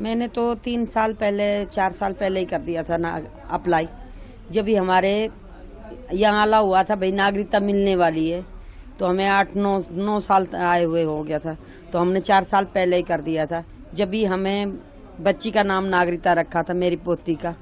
मैंने तो तीन साल पहले, चार साल पहले ही कर दिया था ना अप्लाई। जब भी हमारे यहाँ आला हुआ था, भाई नागरिकता मिलने वाली है तो हमें आठ, नौ नौ साल आए हुए हो गया था। तो हमने चार साल पहले ही कर दिया था। जब भी हमें बच्ची का नाम नागरिकता रखा था, मेरी पोती का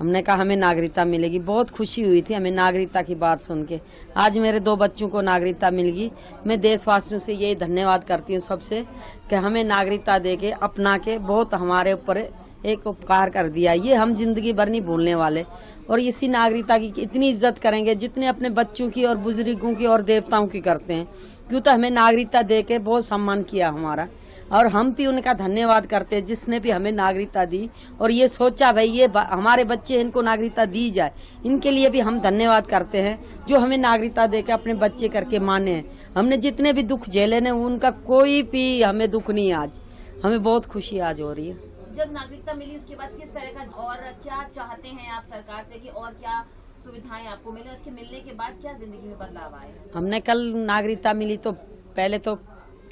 हमने कहा हमें नागरिकता मिलेगी। बहुत खुशी हुई थी हमें नागरिकता की बात सुन के। आज मेरे दो बच्चों को नागरिकता मिल गई मैं देशवासियों से यही धन्यवाद करती हूँ सबसे कि हमें नागरिकता दे के अपना के, बहुत हमारे ऊपर एक उपकार कर दिया। ये हम ज़िंदगी भर नहीं भूलने वाले। और इसी नागरिकता की इतनी इज़्ज़त करेंगे जितने अपने बच्चों की और बुज़ुर्गों की और देवताओं की करते हैं। क्यों तो हमें नागरिकता दे के बहुत सम्मान किया हमारा। और हम भी उनका धन्यवाद करते हैं जिसने भी हमें नागरिकता दी। और ये सोचा, भाई, ये हमारे बच्चे इनको नागरिकता दी जाए। इनके लिए भी हम धन्यवाद करते हैं जो हमें नागरिकता दे के अपने बच्चे करके माने हैं। हमने जितने भी दुख झेले ने उनका कोई भी हमें दुख नहीं आज। हमें बहुत खुशी आज हो रही है। जब नागरिकता मिली, उसके बाद किस तरह का और क्या चाहते हैं आप सरकार से कि और क्या सुविधाएँ आपको मिले? उसके मिलने के बाद क्या ज़िंदगी में बदलाव आए? हमने कल नागरिकता मिली तो पहले तो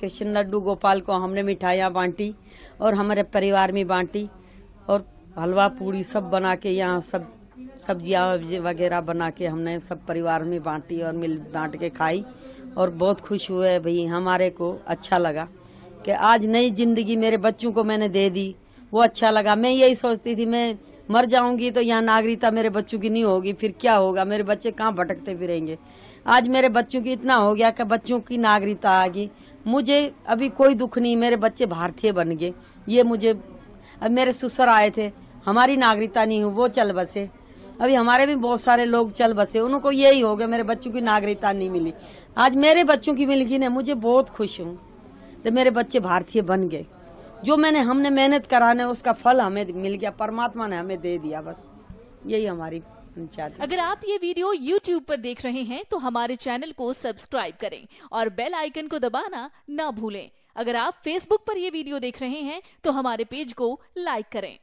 कृष्ण लड्डू गोपाल को हमने मिठाइयाँ बांटी और हमारे परिवार में बांटी और हलवा, पूड़ी सब बना के यहाँ सब सब्ज़ियाँ वगैरह बना के हमने सब परिवार में बांटी और मिल बांट के खाई और बहुत खुश हुए। भाई, हमारे को अच्छा लगा कि आज नई ज़िंदगी मेरे बच्चों को मैंने दे दी। वो अच्छा लगा। मैं यही सोचती थी, मैं मर जाऊँगी तो यहाँ नागरिकता मेरे बच्चों की नहीं होगी, फिर क्या होगा? मेरे बच्चे कहाँ भटकते फिरेंगे? आज मेरे बच्चों की इतना हो गया कि बच्चों की नागरिकता आ गई। मुझे अभी कोई दुख नहीं, मेरे बच्चे भारतीय बन गए। ये मुझे, अब मेरे ससुर आए थे, हमारी नागरिकता नहीं हुई, वो चल बसे। अभी हमारे भी बहुत सारे लोग चल बसे, उनको यही हो गया, मेरे बच्चों की नागरिकता नहीं मिली। आज मेरे बच्चों की मिल गई ना मुझे बहुत खुश हूँ। तो मेरे बच्चे भारतीय बन गए। जो मैंने, हमने मेहनत कराने उसका फल हमें मिल गया, परमात्मा ने हमें दे दिया, बस। यही हमारी पंचायत अगर आप ये वीडियो YouTube पर देख रहे हैं तो हमारे चैनल को सब्सक्राइब करें और बेल आइकन को दबाना ना भूलें। अगर आप Facebook पर ये वीडियो देख रहे हैं तो हमारे पेज को लाइक करें।